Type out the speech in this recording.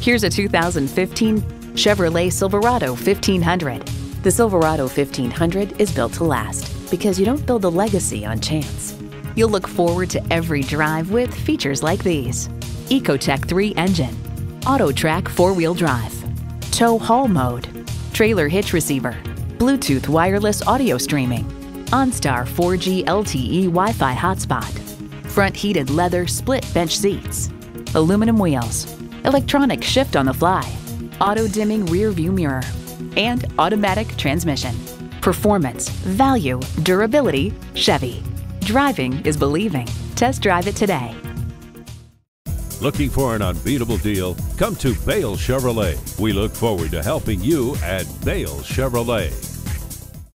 Here's a 2015 Chevrolet Silverado 1500. The Silverado 1500 is built to last because you don't build a legacy on chance. You'll look forward to every drive with features like these. EcoTec 3 engine, Autotrac 4-wheel drive, tow haul mode, trailer hitch receiver, Bluetooth wireless audio streaming, OnStar 4G LTE Wi-Fi hotspot, front heated leather split bench seats, aluminum wheels, electronic shift on the fly, auto dimming rear view mirror, and automatic transmission. Performance, value, durability, Chevy. Driving is believing. Test drive it today. Looking for an unbeatable deal? Come to Bale Chevrolet. We look forward to helping you at Bale Chevrolet.